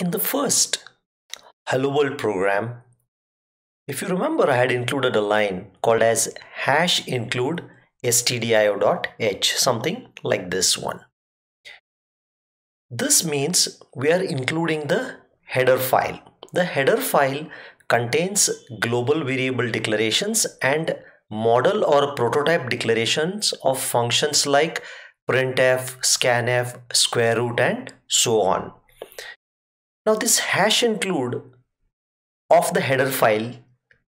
In the first Hello World program, if you remember, I had included a line called as hash include stdio.h, something like this one. This means we are including the header file. The header file contains global variable declarations and model or prototype declarations of functions like printf, scanf, square root and so on. Now this hash include of the header file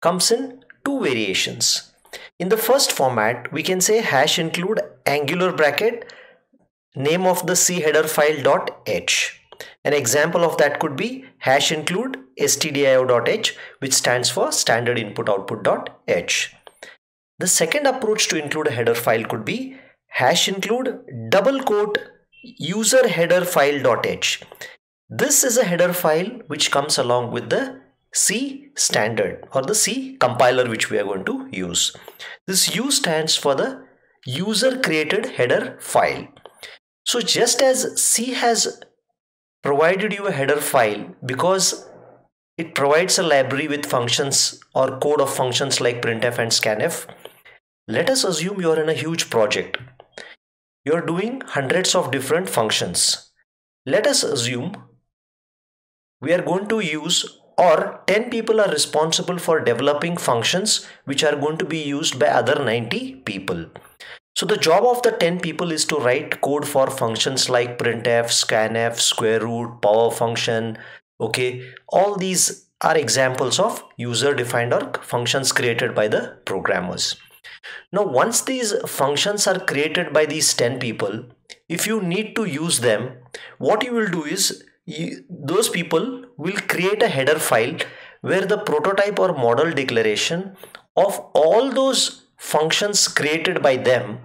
comes in two variations. In the first format, we can say hash include angular bracket name of the C header file dot h. An example of that could be hash include stdio.h which stands for standard input output dot h. The second approach to include a header file could be hash include double quote user header file dot h. This is a header file which comes along with the C standard or the C compiler which we are going to use. This U stands for the user created header file. So just as C has provided you a header file because it provides a library with functions or code of functions like printf and scanf. Let us assume you are in a huge project. You are doing hundreds of different functions. Let us assume we are going to use or 10 people are responsible for developing functions which are going to be used by other 90 people. So the job of the 10 people is to write code for functions like printf, scanf, square root, power function. Okay, all these are examples of user defined or functions created by the programmers. Now once these functions are created by these 10 people, if you need to use them, what you will do is you, those people will create a header file where the prototype or model declaration of all those functions created by them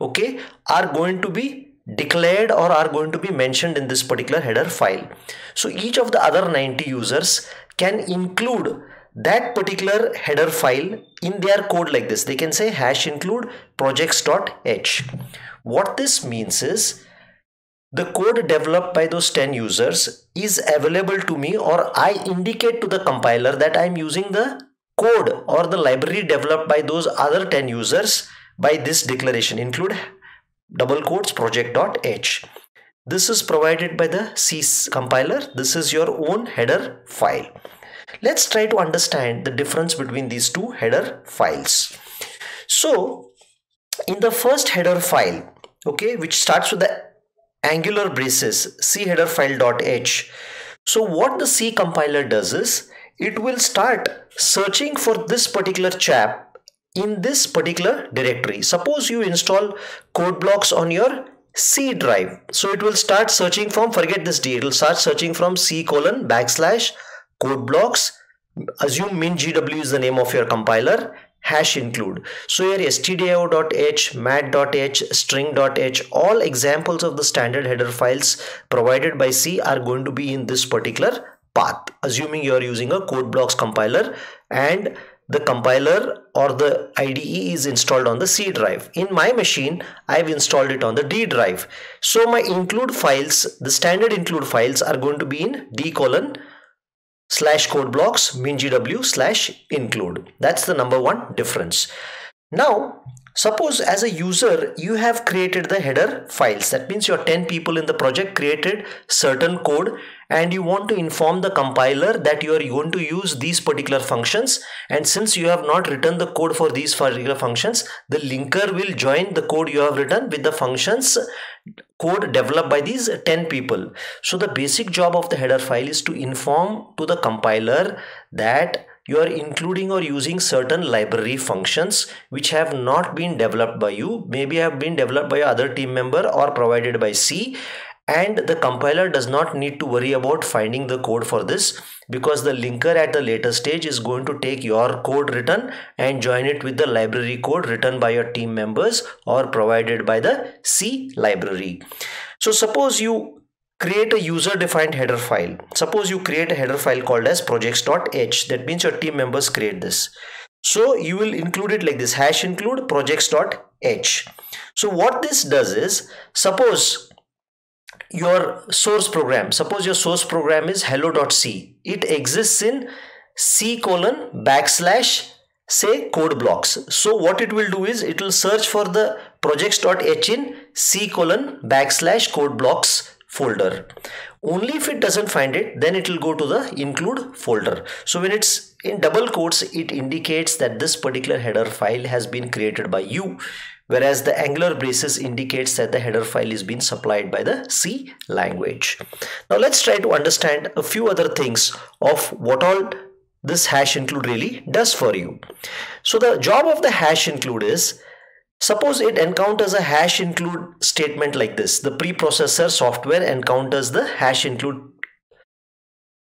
okay are going to be declared or are going to be mentioned in this particular header file. So each of the other 90 users can include that particular header file in their code like this. They can say hash include projects.h what this means is the code developed by those 10 users is available to me or I indicate to the compiler that I'm using the code or the library developed by those other 10 users by this declaration include double quotes project.h. This is provided by the C compiler. This is your own header file. Let's try to understand the difference between these two header files. So in the first header file, okay, which starts with the angular braces c header file.h. So what the C compiler does is it will start searching for this particular chap in this particular directory. Suppose you install code blocks on your C drive. So it will start searching from, forget this D, it will start searching from C colon backslash code blocks. Assume mingw is the name of your compiler hash include. So your stdio.h, math.h, string.h, all examples of the standard header files provided by C are going to be in this particular path, assuming you are using a code blocks compiler and the compiler or the IDE is installed on the C drive. In my machine, I've installed it on the D drive. So my include files, the standard include files are going to be in D colon slash code blocks mingw slash include. That's the number one difference. Now, suppose as a user, you have created the header files. That means your 10 people in the project created certain code and you want to inform the compiler that you are going to use these particular functions and since you have not written the code for these particular functions the linker will join the code you have written with the functions code developed by these 10 people so the basic job of the header file is to inform to the compiler that you are including or using certain library functions which have not been developed by you maybe have been developed by other team member or provided by C and the compiler does not need to worry about finding the code for this because the linker at the later stage is going to take your code written and join it with the library code written by your team members or provided by the C library. So suppose you create a user defined header file. Suppose you create a header file called as projects.h that means your team members create this. So you will include it like this hash include projects.h. So what this does is suppose your source program suppose your source program is hello.c it exists in c colon backslash say code blocks so what it will do is it will search for the projects.h in c colon backslash code blocks folder only if it doesn't find it then it will go to the include folder so when it's in double quotes it indicates that this particular header file has been created by you whereas the angular braces indicates that the header file is being supplied by the C language. Now let's try to understand a few other things of what all this hash include really does for you. So the job of the hash include is Suppose it encounters a hash include statement like this. The preprocessor software encounters the hash include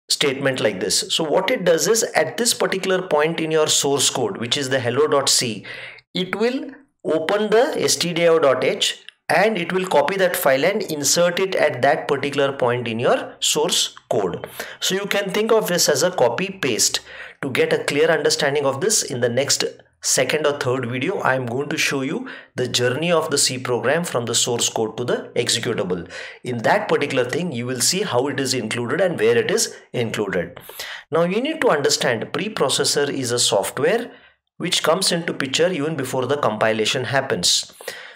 statement like this. So what it does is at this particular point in your source code, which is the hello.c, it will open the stdio.h and it will copy that file and insert it at that particular point in your source code. So you can think of this as a copy paste. To get a clear understanding of this in the next second or third video I am going to show you the journey of the C program from the source code to the executable. In that particular thing you will see how it is included and where it is included. Now you need to understand preprocessor is a software which comes into picture even before the compilation happens.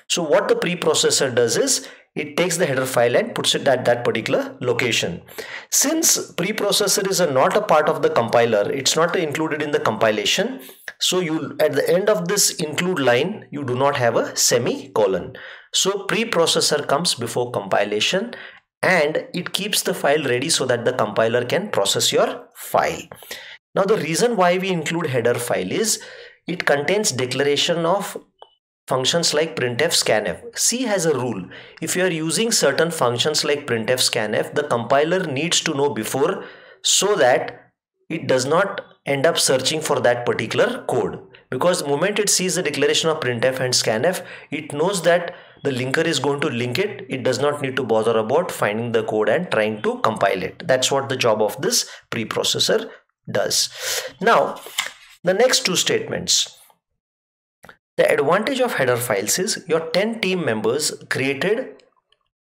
So what the preprocessor does is it takes the header file and puts it at that particular location. Since preprocessor is a not a part of the compiler, it's not included in the compilation. So you at the end of this include line, you do not have a semicolon. So preprocessor comes before compilation and it keeps the file ready so that the compiler can process your file. Now the reason why we include header file is it contains declaration of functions like printf scanf. C has a rule. If you are using certain functions like printf scanf, the compiler needs to know before so that it does not end up searching for that particular code. Because the moment it sees the declaration of printf and scanf, it knows that the linker is going to link it. It does not need to bother about finding the code and trying to compile it. That's what the job of this preprocessor does. Now, the next two statements. The advantage of header files is your 10 team members created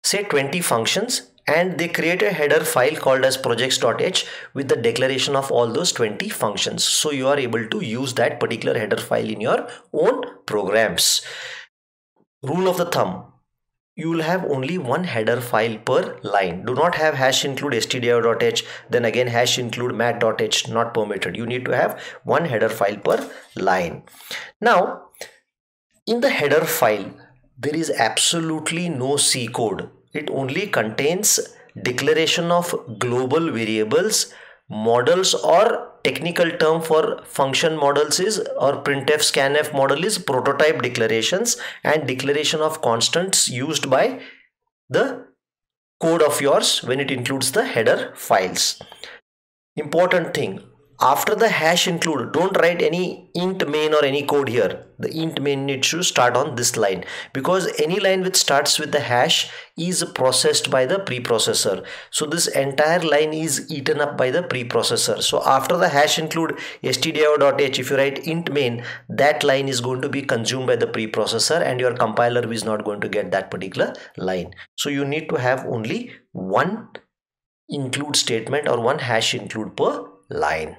say 20 functions and they create a header file called as projects.h with the declaration of all those 20 functions. So you are able to use that particular header file in your own programs. Rule of the thumb you will have only one header file per line. Do not have hash include stdio.h then again hash include math.h not permitted. You need to have one header file per line. Now in the header file there is absolutely no C code. It only contains declaration of global variables models or technical term for function models is or printf scanf model is prototype declarations and declaration of constants used by the code of yours when it includes the header files important thing after the hash include don't write any int main or any code here. The int main needs to start on this line. Because any line which starts with the hash is processed by the preprocessor. So this entire line is eaten up by the preprocessor. So after the hash include stdio.h if you write int main that line is going to be consumed by the preprocessor and your compiler is not going to get that particular line. So you need to have only one include statement or one hash include per line